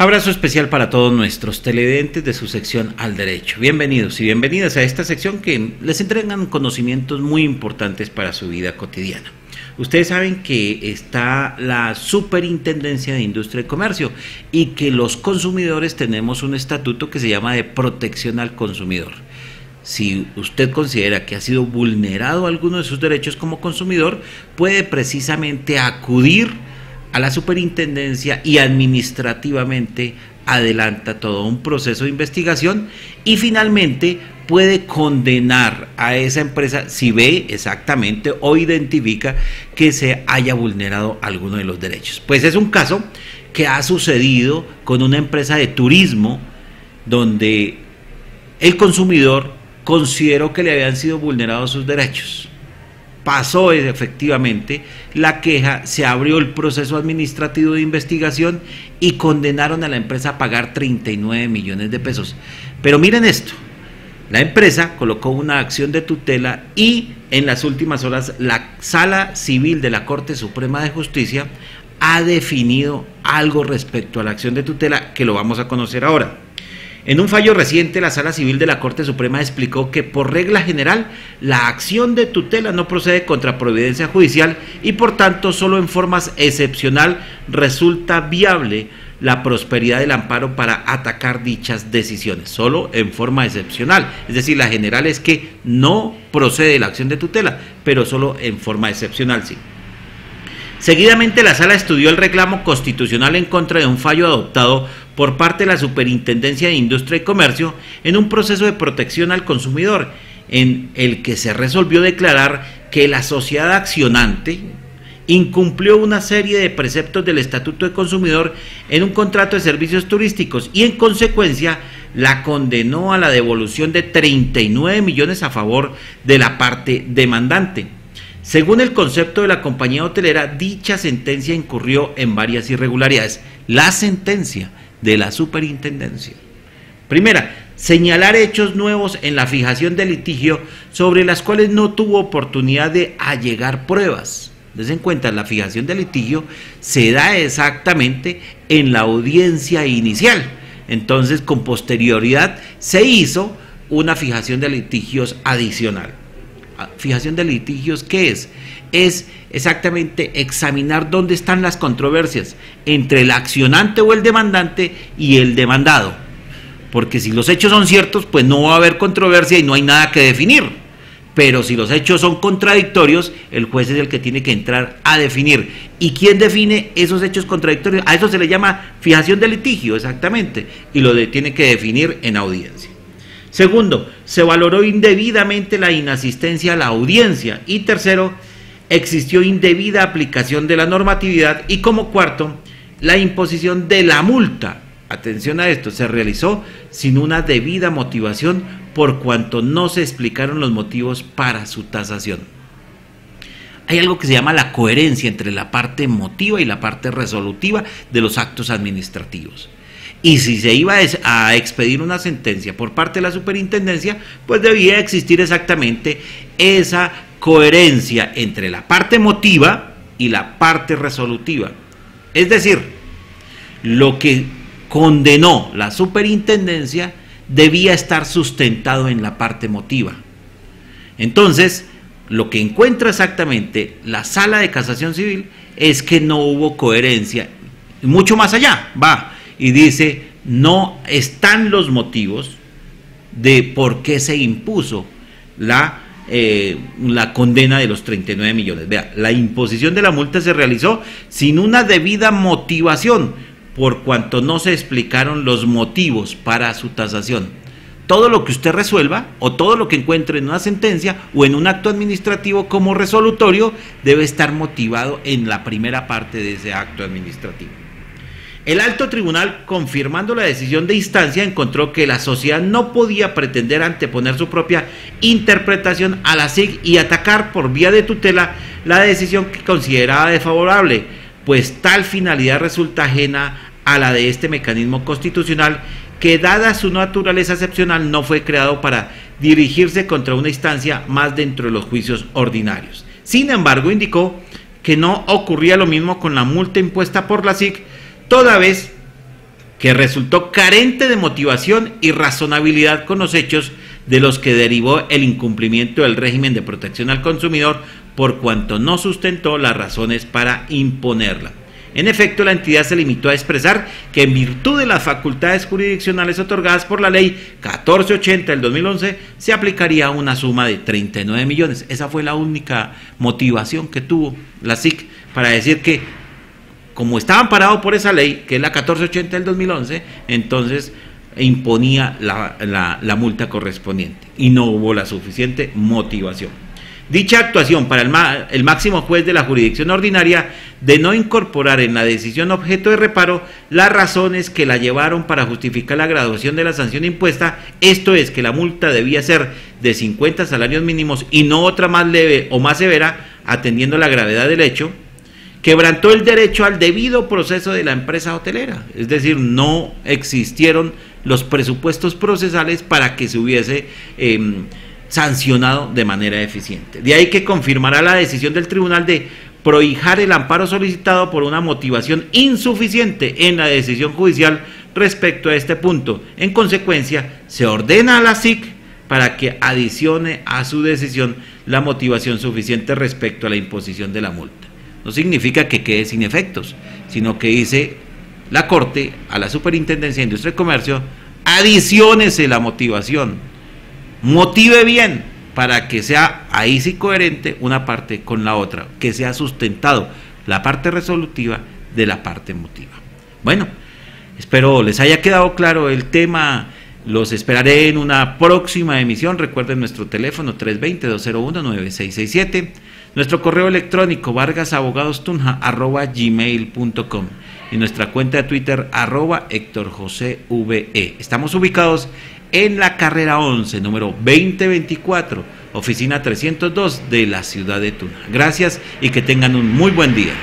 Abrazo especial para todos nuestros televidentes de su sección Al Derecho. Bienvenidos y bienvenidas a esta sección que les entregan conocimientos muy importantes para su vida cotidiana. Ustedes saben que está la Superintendencia de Industria y Comercio y que los consumidores tenemos un estatuto que se llama de protección al consumidor. Si usted considera que ha sido vulnerado alguno de sus derechos como consumidor, puede precisamente acudir a la superintendencia y administrativamente adelanta todo un proceso de investigación y finalmente puede condenar a esa empresa si ve exactamente o identifica que se haya vulnerado alguno de los derechos. Pues es un caso que ha sucedido con una empresa de turismo donde el consumidor consideró que le habían sido vulnerados sus derechos pasó efectivamente la queja, se abrió el proceso administrativo de investigación y condenaron a la empresa a pagar 39 millones de pesos. Pero miren esto, la empresa colocó una acción de tutela y en las últimas horas la Sala Civil de la Corte Suprema de Justicia ha definido algo respecto a la acción de tutela que lo vamos a conocer ahora. En un fallo reciente, la Sala Civil de la Corte Suprema explicó que por regla general la acción de tutela no procede contra providencia judicial y por tanto solo en formas excepcional resulta viable la prosperidad del amparo para atacar dichas decisiones, solo en forma excepcional. Es decir, la general es que no procede la acción de tutela, pero solo en forma excepcional, sí. Seguidamente la sala estudió el reclamo constitucional en contra de un fallo adoptado por parte de la Superintendencia de Industria y Comercio en un proceso de protección al consumidor, en el que se resolvió declarar que la sociedad accionante incumplió una serie de preceptos del Estatuto de Consumidor en un contrato de servicios turísticos y en consecuencia la condenó a la devolución de 39 millones a favor de la parte demandante. Según el concepto de la compañía hotelera, dicha sentencia incurrió en varias irregularidades. La sentencia de la superintendencia. Primera, señalar hechos nuevos en la fijación de litigio sobre las cuales no tuvo oportunidad de allegar pruebas. Des en cuenta, la fijación de litigio se da exactamente en la audiencia inicial. Entonces, con posterioridad se hizo una fijación de litigios adicional fijación de litigios, ¿qué es? Es exactamente examinar dónde están las controversias entre el accionante o el demandante y el demandado. Porque si los hechos son ciertos, pues no va a haber controversia y no hay nada que definir. Pero si los hechos son contradictorios, el juez es el que tiene que entrar a definir. ¿Y quién define esos hechos contradictorios? A eso se le llama fijación de litigio, exactamente. Y lo tiene que definir en audiencia. Segundo, se valoró indebidamente la inasistencia a la audiencia. Y tercero, existió indebida aplicación de la normatividad. Y como cuarto, la imposición de la multa. Atención a esto, se realizó sin una debida motivación por cuanto no se explicaron los motivos para su tasación. Hay algo que se llama la coherencia entre la parte emotiva y la parte resolutiva de los actos administrativos. Y si se iba a expedir una sentencia por parte de la superintendencia, pues debía existir exactamente esa coherencia entre la parte emotiva y la parte resolutiva. Es decir, lo que condenó la superintendencia debía estar sustentado en la parte emotiva. Entonces, lo que encuentra exactamente la sala de casación civil es que no hubo coherencia, mucho más allá, va, y dice, no están los motivos de por qué se impuso la, eh, la condena de los 39 millones. Vea, la imposición de la multa se realizó sin una debida motivación, por cuanto no se explicaron los motivos para su tasación. Todo lo que usted resuelva o todo lo que encuentre en una sentencia o en un acto administrativo como resolutorio debe estar motivado en la primera parte de ese acto administrativo. El alto tribunal, confirmando la decisión de instancia, encontró que la sociedad no podía pretender anteponer su propia interpretación a la SIG y atacar por vía de tutela la decisión que consideraba desfavorable, pues tal finalidad resulta ajena a la de este mecanismo constitucional que dada su naturaleza excepcional no fue creado para dirigirse contra una instancia más dentro de los juicios ordinarios. Sin embargo, indicó que no ocurría lo mismo con la multa impuesta por la SIC, toda vez que resultó carente de motivación y razonabilidad con los hechos de los que derivó el incumplimiento del régimen de protección al consumidor por cuanto no sustentó las razones para imponerla. En efecto, la entidad se limitó a expresar que en virtud de las facultades jurisdiccionales otorgadas por la ley 1480 del 2011 se aplicaría una suma de 39 millones. Esa fue la única motivación que tuvo la SIC para decir que como estaban parados por esa ley, que es la 1480 del 2011, entonces imponía la, multa correspondiente y no hubo la suficiente motivación. Dicha actuación para el, máximo juez de la jurisdicción ordinaria de no incorporar en la decisión objeto de reparo las razones que la llevaron para justificar la graduación de la sanción impuesta, esto es que la multa debía ser de 50 salarios mínimos y no otra más leve o más severa, atendiendo la gravedad del hecho, quebrantó el derecho al debido proceso de la empresa hotelera, es decir, no existieron los presupuestos procesales para que se hubiese... Em, sancionado de manera eficiente. De ahí que confirmará la decisión del tribunal de prohijar el amparo solicitado por una motivación insuficiente en la decisión judicial respecto a este punto. En consecuencia, se ordena a la SIC para que adicione a su decisión la motivación suficiente respecto a la imposición de la multa. No significa que quede sin efectos, sino que dice la Corte a la Superintendencia de Industria y Comercio, adiciónese la motivación motive bien para que sea ahí sí coherente una parte con la otra, que sea sustentado la parte resolutiva de la parte emotiva. Bueno, espero les haya quedado claro el tema. Los esperaré en una próxima emisión. Recuerden nuestro teléfono 320-201-9667. Nuestro correo electrónico vargasabogadostunja.gmail.com y nuestra cuenta de Twitter arroba Héctor José VE. Estamos ubicados en la carrera 11, número 2024, oficina 302 de la ciudad de Tuna. Gracias y que tengan un muy buen día.